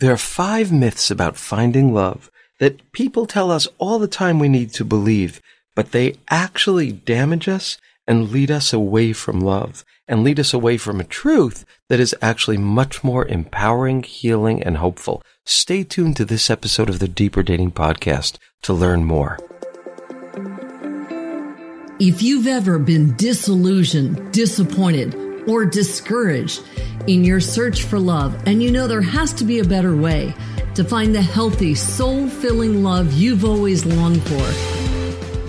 There are five myths about finding love that people tell us all the time we need to believe, but they actually damage us and lead us away from love and lead us away from a truth that is actually much more empowering, healing, and hopeful. Stay tuned to this episode of the Deeper Dating Podcast to learn more. If you've ever been disillusioned, disappointed, or discouraged in your search for love, and you know there has to be a better way to find the healthy, soul filling love you've always longed for,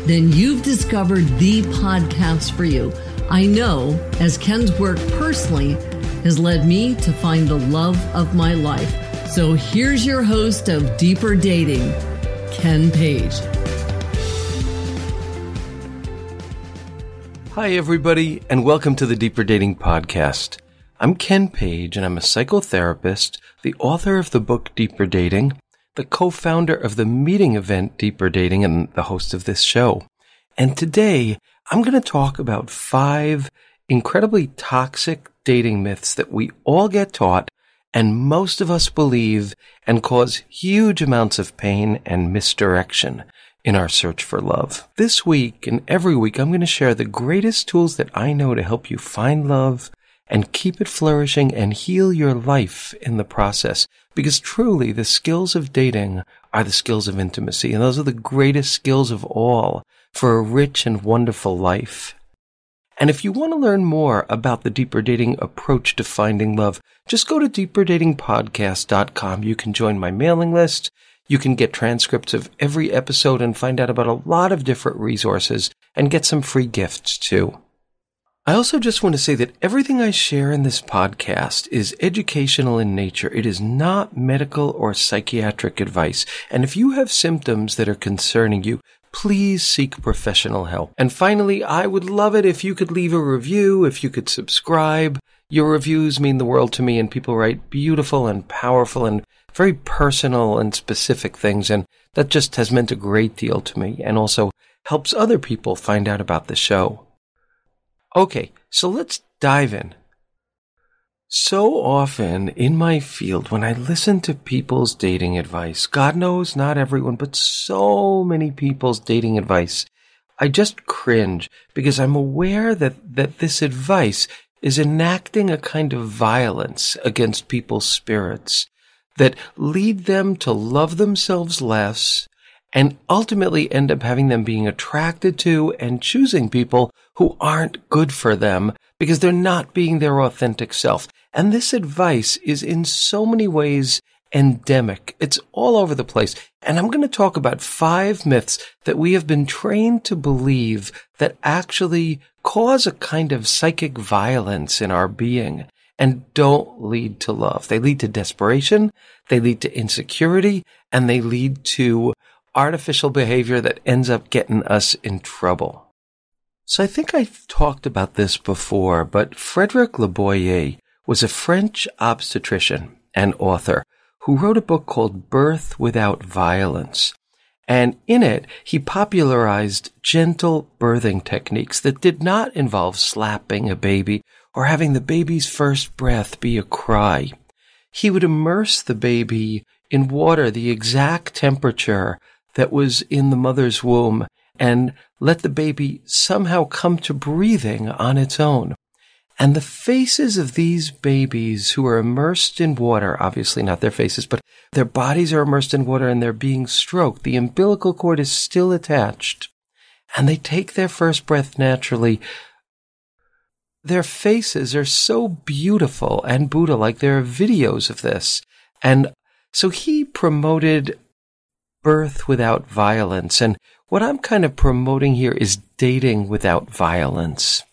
then you've discovered the podcast for you. I know, as Ken's work personally has led me to find the love of my life. So here's your host of Deeper Dating, Ken Page. Hi, everybody, and welcome to the Deeper Dating Podcast. I'm Ken Page, and I'm a psychotherapist, the author of the book Deeper Dating, the co-founder of the meeting event Deeper Dating, and the host of this show. And today, I'm going to talk about five incredibly toxic dating myths that we all get taught and most of us believe and cause huge amounts of pain and misdirection in our search for love. This week and every week, I'm going to share the greatest tools that I know to help you find love and keep it flourishing and heal your life in the process. Because truly, the skills of dating are the skills of intimacy, and those are the greatest skills of all for a rich and wonderful life. And if you want to learn more about the deeper dating approach to finding love, just go to deeperdatingpodcast.com. You can join my mailing list. You can get transcripts of every episode and find out about a lot of different resources and get some free gifts too. I also just want to say that everything I share in this podcast is educational in nature. It is not medical or psychiatric advice. And if you have symptoms that are concerning you, please seek professional help. And finally, I would love it if you could leave a review, if you could subscribe. Your reviews mean the world to me, and people write beautiful and powerful and very personal and specific things. And that just has meant a great deal to me and also helps other people find out about the show. Okay, so let's dive in. So often in my field, when I listen to people's dating advice, God knows not everyone, but so many people's dating advice, I just cringe because I'm aware that, that this advice is enacting a kind of violence against people's spirits that lead them to love themselves less and ultimately end up having them being attracted to and choosing people who aren't good for them because they're not being their authentic self. And this advice is in so many ways endemic. It's all over the place. And I'm going to talk about five myths that we have been trained to believe that actually cause a kind of psychic violence in our being and don't lead to love. They lead to desperation. They lead to insecurity and they lead to artificial behavior that ends up getting us in trouble. So I think I've talked about this before, but Frederick Leboyer was a French obstetrician and author who wrote a book called Birth Without Violence. And in it, he popularized gentle birthing techniques that did not involve slapping a baby or having the baby's first breath be a cry. He would immerse the baby in water the exact temperature that was in the mother's womb and let the baby somehow come to breathing on its own. And the faces of these babies who are immersed in water, obviously not their faces, but their bodies are immersed in water and they're being stroked. The umbilical cord is still attached and they take their first breath naturally their faces are so beautiful and Buddha like. There are videos of this. And so he promoted birth without violence. And what I'm kind of promoting here is dating without violence.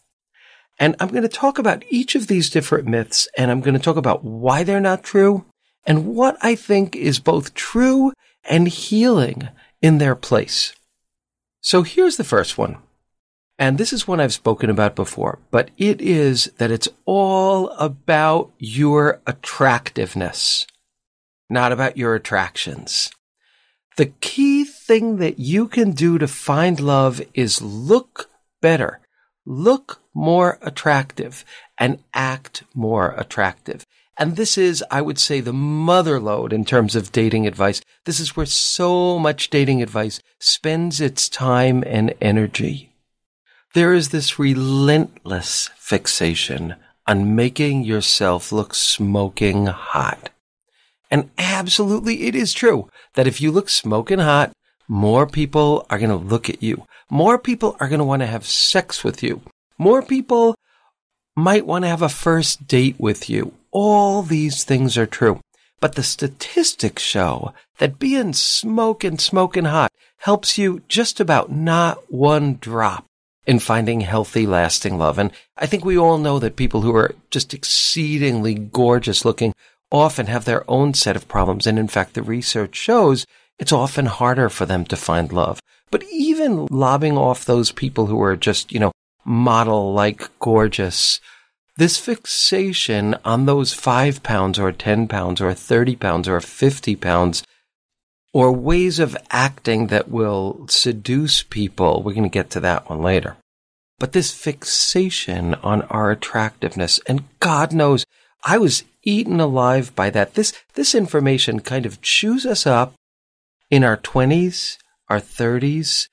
And I'm going to talk about each of these different myths and I'm going to talk about why they're not true and what I think is both true and healing in their place. So here's the first one. And this is one I've spoken about before, but it is that it's all about your attractiveness, not about your attractions. The key thing that you can do to find love is look better, look more attractive and act more attractive. And this is, I would say, the mother lode in terms of dating advice. This is where so much dating advice spends its time and energy. There is this relentless fixation on making yourself look smoking hot. And absolutely it is true that if you look smoking hot, more people are going to look at you. More people are going to want to have sex with you. More people might want to have a first date with you. All these things are true. But the statistics show that being smoking, smoking hot helps you just about not one drop in finding healthy, lasting love. And I think we all know that people who are just exceedingly gorgeous looking often have their own set of problems. And in fact, the research shows it's often harder for them to find love. But even lobbing off those people who are just, you know, model like gorgeous, this fixation on those five pounds or 10 pounds or 30 pounds or 50 pounds or ways of acting that will seduce people. We're going to get to that one later. But this fixation on our attractiveness, and God knows I was eaten alive by that. This, this information kind of chews us up in our 20s, our 30s,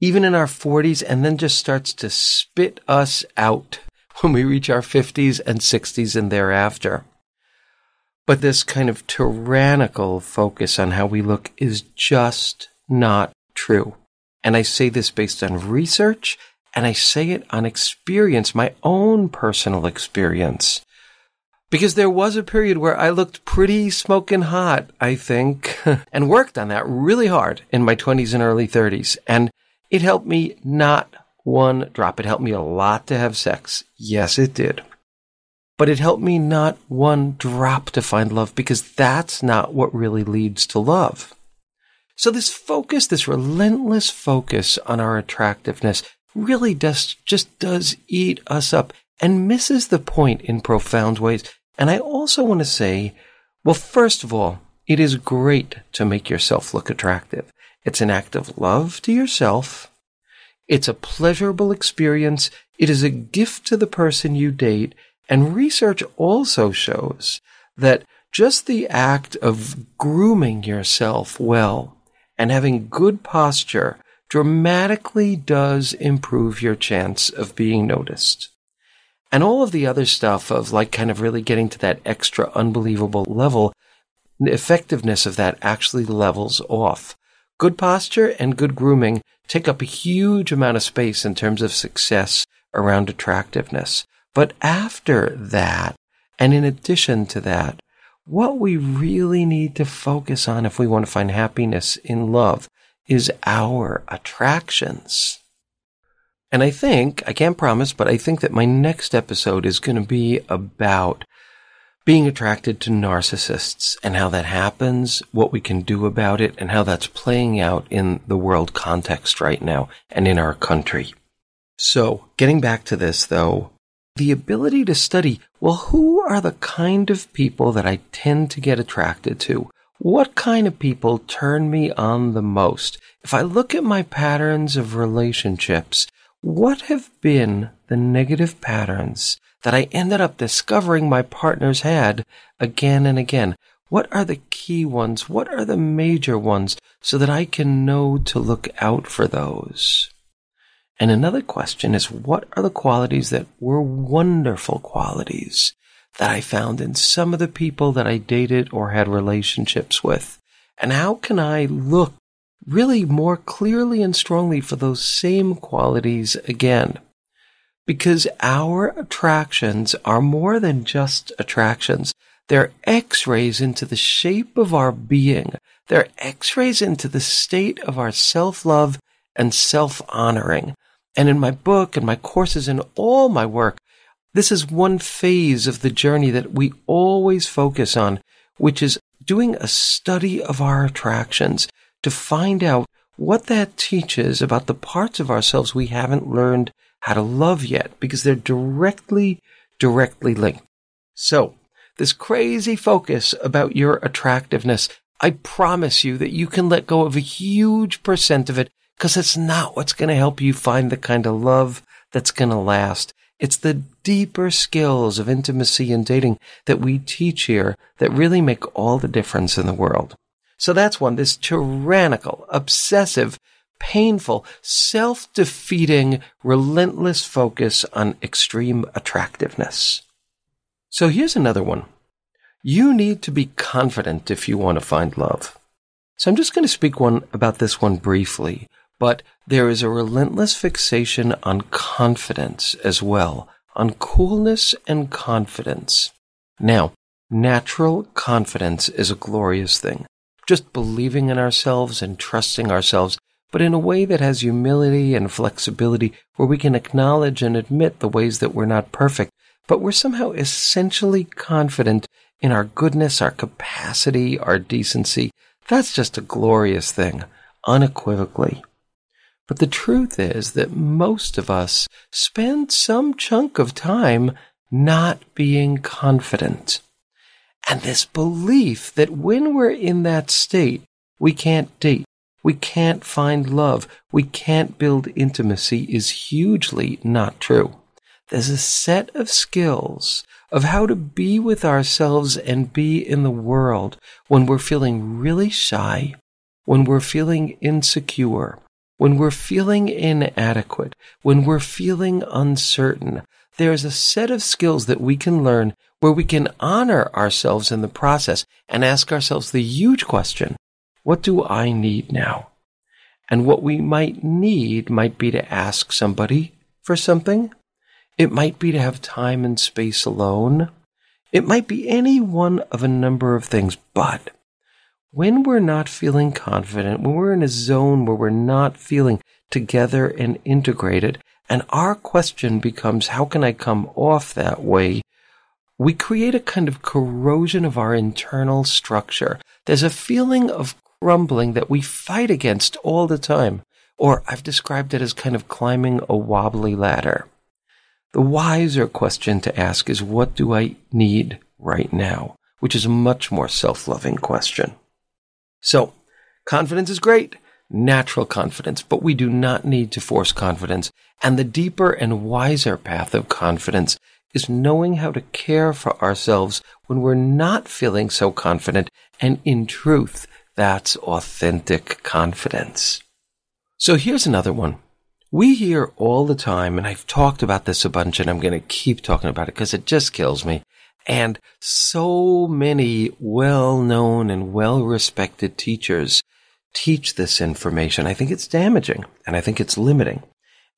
even in our 40s, and then just starts to spit us out when we reach our 50s and 60s and thereafter. But this kind of tyrannical focus on how we look is just not true. And I say this based on research and I say it on experience, my own personal experience. Because there was a period where I looked pretty smoking hot, I think, and worked on that really hard in my 20s and early 30s. And it helped me not one drop. It helped me a lot to have sex. Yes, it did but it helped me not one drop to find love because that's not what really leads to love. So this focus, this relentless focus on our attractiveness really does, just does eat us up and misses the point in profound ways. And I also want to say, well, first of all, it is great to make yourself look attractive. It's an act of love to yourself. It's a pleasurable experience. It is a gift to the person you date and research also shows that just the act of grooming yourself well and having good posture dramatically does improve your chance of being noticed. And all of the other stuff of like kind of really getting to that extra unbelievable level, the effectiveness of that actually levels off. Good posture and good grooming take up a huge amount of space in terms of success around attractiveness. But after that, and in addition to that, what we really need to focus on if we want to find happiness in love is our attractions. And I think, I can't promise, but I think that my next episode is going to be about being attracted to narcissists and how that happens, what we can do about it, and how that's playing out in the world context right now and in our country. So, getting back to this though, the ability to study, well, who are the kind of people that I tend to get attracted to? What kind of people turn me on the most? If I look at my patterns of relationships, what have been the negative patterns that I ended up discovering my partners had again and again? What are the key ones? What are the major ones so that I can know to look out for those? And another question is what are the qualities that were wonderful qualities that I found in some of the people that I dated or had relationships with? And how can I look really more clearly and strongly for those same qualities again? Because our attractions are more than just attractions. They're x-rays into the shape of our being. They're x-rays into the state of our self-love and self-honoring. And in my book and my courses and all my work, this is one phase of the journey that we always focus on, which is doing a study of our attractions to find out what that teaches about the parts of ourselves we haven't learned how to love yet, because they're directly, directly linked. So, this crazy focus about your attractiveness, I promise you that you can let go of a huge percent of it because it's not what's going to help you find the kind of love that's going to last. It's the deeper skills of intimacy and dating that we teach here that really make all the difference in the world. So that's one, this tyrannical, obsessive, painful, self-defeating, relentless focus on extreme attractiveness. So here's another one. You need to be confident if you want to find love. So I'm just going to speak one about this one briefly, but there is a relentless fixation on confidence as well, on coolness and confidence. Now, natural confidence is a glorious thing. Just believing in ourselves and trusting ourselves, but in a way that has humility and flexibility where we can acknowledge and admit the ways that we're not perfect, but we're somehow essentially confident in our goodness, our capacity, our decency. That's just a glorious thing, unequivocally. But the truth is that most of us spend some chunk of time not being confident. And this belief that when we're in that state, we can't date, we can't find love, we can't build intimacy is hugely not true. There's a set of skills of how to be with ourselves and be in the world when we're feeling really shy, when we're feeling insecure, when we're feeling inadequate, when we're feeling uncertain, there's a set of skills that we can learn where we can honor ourselves in the process and ask ourselves the huge question, what do I need now? And what we might need might be to ask somebody for something. It might be to have time and space alone. It might be any one of a number of things, but when we're not feeling confident, when we're in a zone where we're not feeling together and integrated, and our question becomes, how can I come off that way? We create a kind of corrosion of our internal structure. There's a feeling of crumbling that we fight against all the time. Or I've described it as kind of climbing a wobbly ladder. The wiser question to ask is, what do I need right now? Which is a much more self-loving question. So, confidence is great, natural confidence, but we do not need to force confidence. And the deeper and wiser path of confidence is knowing how to care for ourselves when we're not feeling so confident. And in truth, that's authentic confidence. So here's another one. We hear all the time, and I've talked about this a bunch and I'm going to keep talking about it because it just kills me. And so many well known and well respected teachers teach this information. I think it's damaging and I think it's limiting.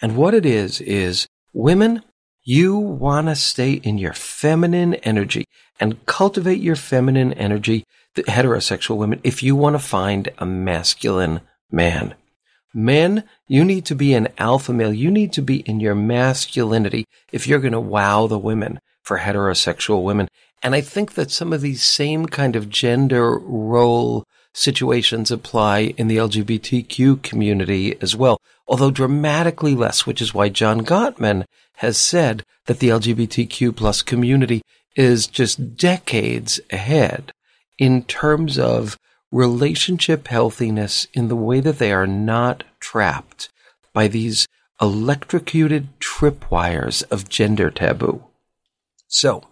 And what it is, is women, you want to stay in your feminine energy and cultivate your feminine energy, the heterosexual women, if you want to find a masculine man. Men, you need to be an alpha male. You need to be in your masculinity if you're going to wow the women for heterosexual women. And I think that some of these same kind of gender role situations apply in the LGBTQ community as well, although dramatically less, which is why John Gottman has said that the LGBTQ plus community is just decades ahead in terms of relationship healthiness in the way that they are not trapped by these electrocuted tripwires of gender taboo. So,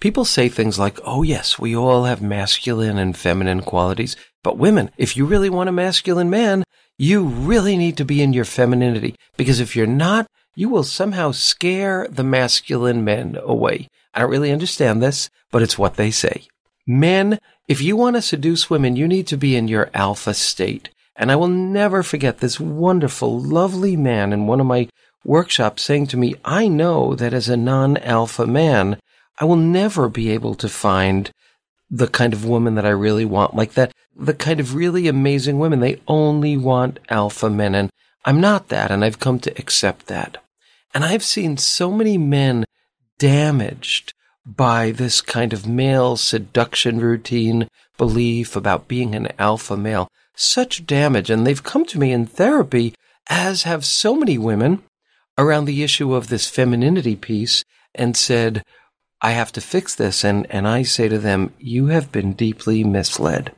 people say things like, oh yes, we all have masculine and feminine qualities, but women, if you really want a masculine man, you really need to be in your femininity, because if you're not, you will somehow scare the masculine men away. I don't really understand this, but it's what they say. Men, if you want to seduce women, you need to be in your alpha state. And I will never forget this wonderful, lovely man in one of my workshop saying to me, I know that as a non-alpha man, I will never be able to find the kind of woman that I really want, like that, the kind of really amazing women. They only want alpha men. And I'm not that. And I've come to accept that. And I've seen so many men damaged by this kind of male seduction routine belief about being an alpha male. Such damage. And they've come to me in therapy, as have so many women around the issue of this femininity piece and said, I have to fix this. And, and I say to them, you have been deeply misled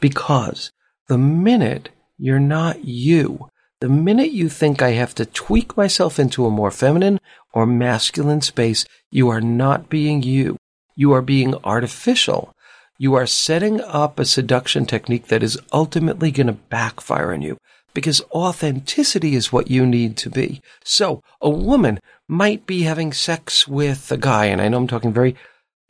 because the minute you're not you, The minute you think I have to tweak myself into a more feminine or masculine space, you are not being you. You are being artificial. You are setting up a seduction technique that is ultimately going to backfire on you because authenticity is what you need to be. So a woman might be having sex with a guy, and I know I'm talking very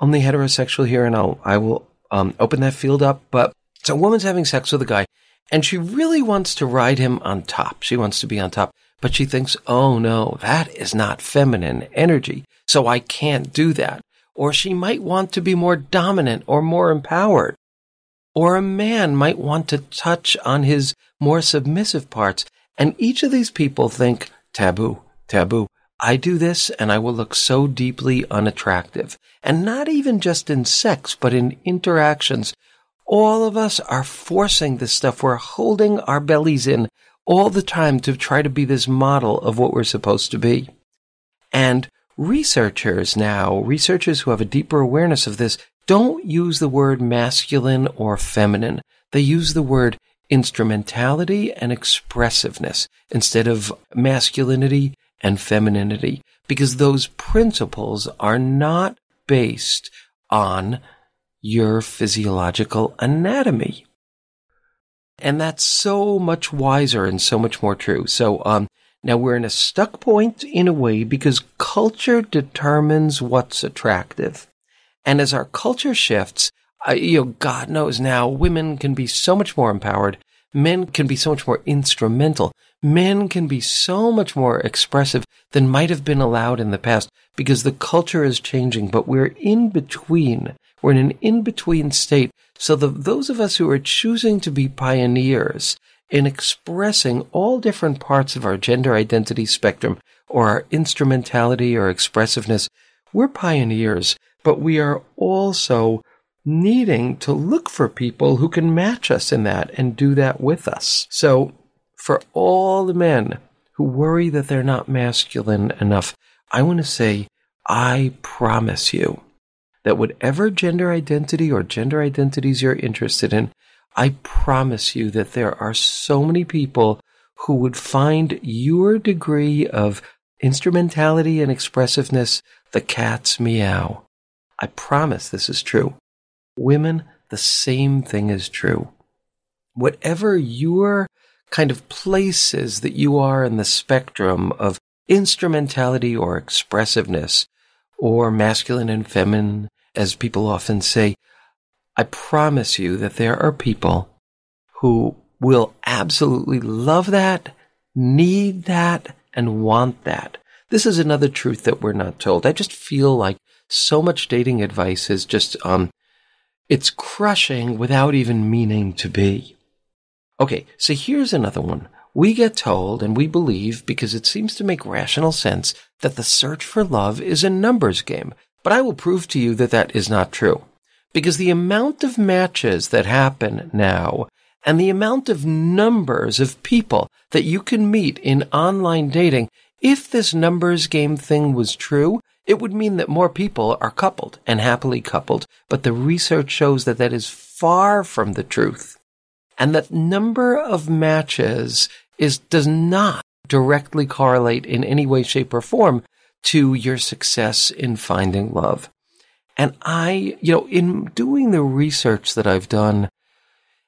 only heterosexual here, and I'll, I will um, open that field up, but so a woman's having sex with a guy, and she really wants to ride him on top. She wants to be on top, but she thinks, oh no, that is not feminine energy, so I can't do that. Or she might want to be more dominant or more empowered. Or a man might want to touch on his more submissive parts. And each of these people think, taboo, taboo. I do this and I will look so deeply unattractive. And not even just in sex, but in interactions. All of us are forcing this stuff. We're holding our bellies in all the time to try to be this model of what we're supposed to be. And researchers now, researchers who have a deeper awareness of this, don't use the word masculine or feminine. They use the word instrumentality and expressiveness instead of masculinity and femininity because those principles are not based on your physiological anatomy. And that's so much wiser and so much more true. So, um, now we're in a stuck point in a way because culture determines what's attractive. And as our culture shifts, uh, you know, God knows now women can be so much more empowered. Men can be so much more instrumental. Men can be so much more expressive than might have been allowed in the past because the culture is changing, but we're in between. We're in an in between state. So the, those of us who are choosing to be pioneers in expressing all different parts of our gender identity spectrum or our instrumentality or expressiveness, we're pioneers, but we are also needing to look for people who can match us in that and do that with us. So for all the men who worry that they're not masculine enough, I want to say, I promise you that whatever gender identity or gender identities you're interested in, I promise you that there are so many people who would find your degree of instrumentality and expressiveness the cat's meow. I promise this is true. Women, the same thing is true. Whatever your kind of places that you are in the spectrum of instrumentality or expressiveness, or masculine and feminine, as people often say, I promise you that there are people who will absolutely love that, need that, and want that. This is another truth that we're not told. I just feel like so much dating advice is just, um, it's crushing without even meaning to be. Okay, so here's another one. We get told and we believe because it seems to make rational sense that the search for love is a numbers game. But I will prove to you that that is not true because the amount of matches that happen now and the amount of numbers of people that you can meet in online dating, if this numbers game thing was true, it would mean that more people are coupled and happily coupled. But the research shows that that is far from the truth. And that number of matches is, does not directly correlate in any way, shape, or form to your success in finding love. And I, you know, in doing the research that I've done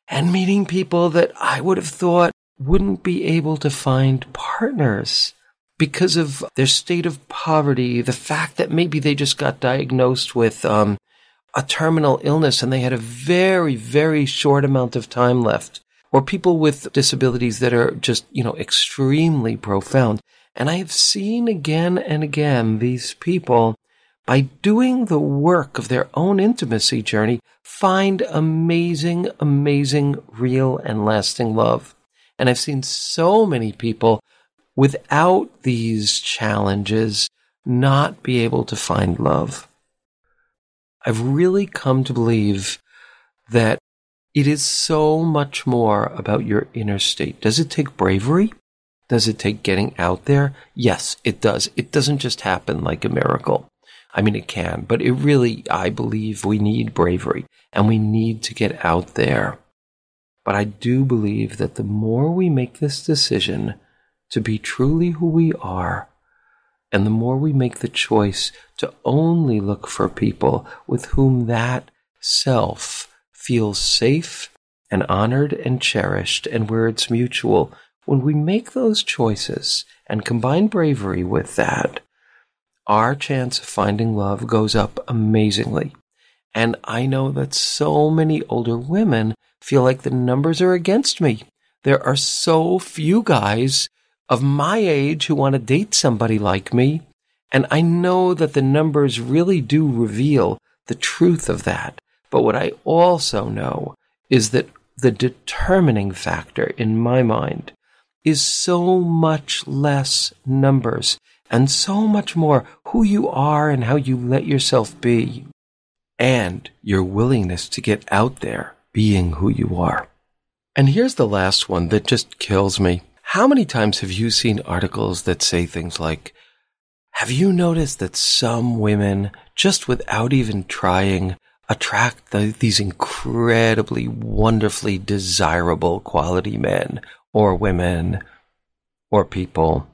and meeting people that I would have thought wouldn't be able to find partners because of their state of poverty, the fact that maybe they just got diagnosed with um, a terminal illness and they had a very, very short amount of time left, or people with disabilities that are just, you know, extremely profound. And I have seen again and again these people by doing the work of their own intimacy journey, find amazing, amazing, real and lasting love. And I've seen so many people without these challenges not be able to find love. I've really come to believe that it is so much more about your inner state. Does it take bravery? Does it take getting out there? Yes, it does. It doesn't just happen like a miracle. I mean, it can, but it really, I believe we need bravery and we need to get out there. But I do believe that the more we make this decision to be truly who we are. And the more we make the choice to only look for people with whom that self feels safe and honored and cherished and where it's mutual, when we make those choices and combine bravery with that, our chance of finding love goes up amazingly. And I know that so many older women feel like the numbers are against me. There are so few guys of my age who want to date somebody like me. And I know that the numbers really do reveal the truth of that. But what I also know is that the determining factor in my mind is so much less numbers and so much more who you are and how you let yourself be and your willingness to get out there being who you are. And here's the last one that just kills me. How many times have you seen articles that say things like, have you noticed that some women, just without even trying, attract the, these incredibly, wonderfully desirable quality men or women or people?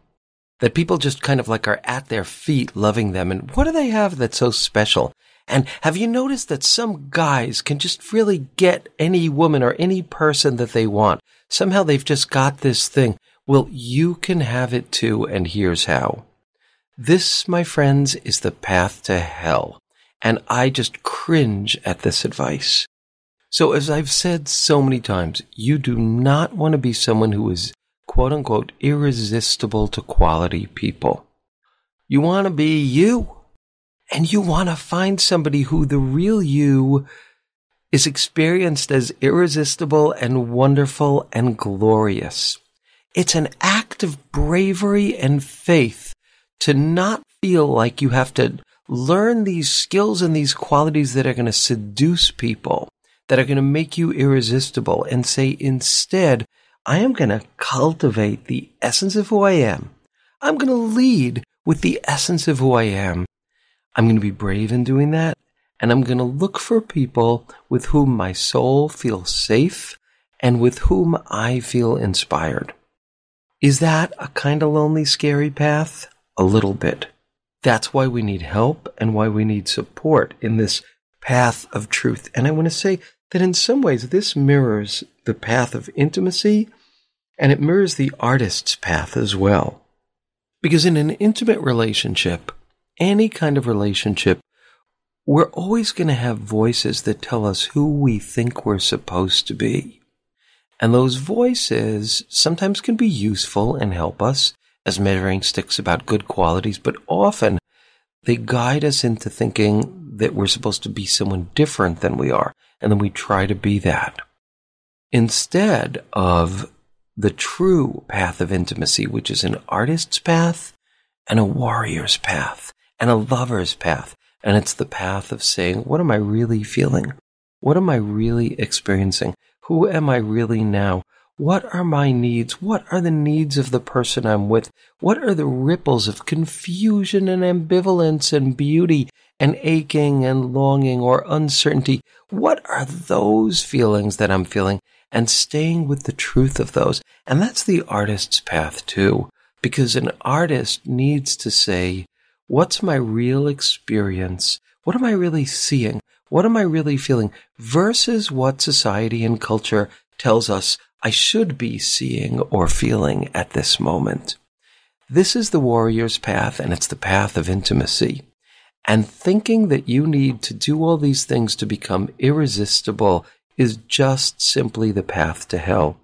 That people just kind of like are at their feet loving them. And what do they have that's so special? And have you noticed that some guys can just really get any woman or any person that they want? Somehow they've just got this thing. Well, you can have it too, and here's how. This, my friends, is the path to hell. And I just cringe at this advice. So as I've said so many times, you do not want to be someone who is quote unquote irresistible to quality people. You want to be you and you want to find somebody who the real you is experienced as irresistible and wonderful and glorious. It's an act of bravery and faith to not feel like you have to learn these skills and these qualities that are going to seduce people, that are going to make you irresistible and say instead, I am going to cultivate the essence of who I am. I'm going to lead with the essence of who I am. I'm going to be brave in doing that. And I'm going to look for people with whom my soul feels safe and with whom I feel inspired. Is that a kind of lonely, scary path? A little bit. That's why we need help and why we need support in this path of truth. And I want to say that in some ways, this mirrors the path of intimacy and it mirrors the artist's path as well. Because in an intimate relationship, any kind of relationship, we're always going to have voices that tell us who we think we're supposed to be. And those voices sometimes can be useful and help us as measuring sticks about good qualities, but often they guide us into thinking that we're supposed to be someone different than we are, and then we try to be that. Instead of the true path of intimacy, which is an artist's path and a warrior's path and a lover's path. And it's the path of saying, what am I really feeling? What am I really experiencing? Who am I really now? What are my needs? What are the needs of the person I'm with? What are the ripples of confusion and ambivalence and beauty and aching and longing or uncertainty? What are those feelings that I'm feeling? And staying with the truth of those. And that's the artist's path too, because an artist needs to say, What's my real experience? What am I really seeing? What am I really feeling? Versus what society and culture tells us I should be seeing or feeling at this moment. This is the warrior's path, and it's the path of intimacy. And thinking that you need to do all these things to become irresistible is just simply the path to hell.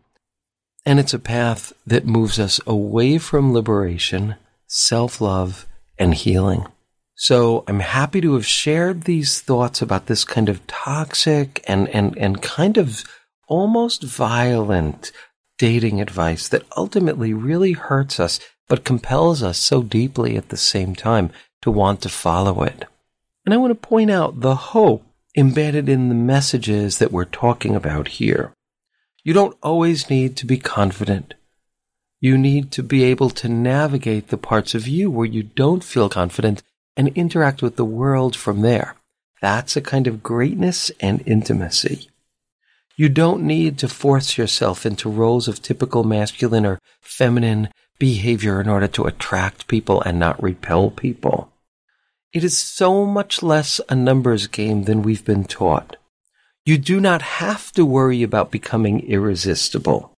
And it's a path that moves us away from liberation, self love, and healing. So I'm happy to have shared these thoughts about this kind of toxic and, and, and kind of almost violent dating advice that ultimately really hurts us, but compels us so deeply at the same time to want to follow it. And I want to point out the hope embedded in the messages that we're talking about here. You don't always need to be confident you need to be able to navigate the parts of you where you don't feel confident and interact with the world from there. That's a kind of greatness and intimacy. You don't need to force yourself into roles of typical masculine or feminine behavior in order to attract people and not repel people. It is so much less a numbers game than we've been taught. You do not have to worry about becoming irresistible.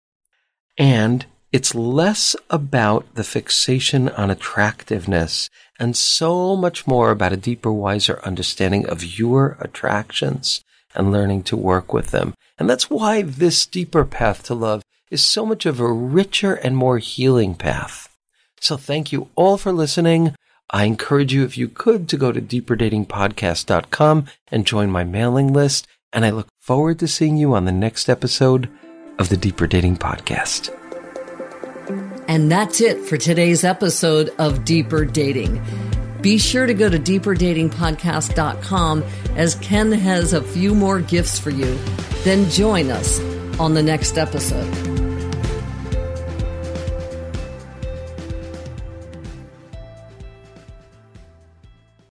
And it's less about the fixation on attractiveness and so much more about a deeper, wiser understanding of your attractions and learning to work with them. And that's why this deeper path to love is so much of a richer and more healing path. So thank you all for listening. I encourage you, if you could, to go to deeperdatingpodcast.com and join my mailing list. And I look forward to seeing you on the next episode of the Deeper Dating Podcast. And that's it for today's episode of Deeper Dating. Be sure to go to deeperdatingpodcast.com as Ken has a few more gifts for you. Then join us on the next episode.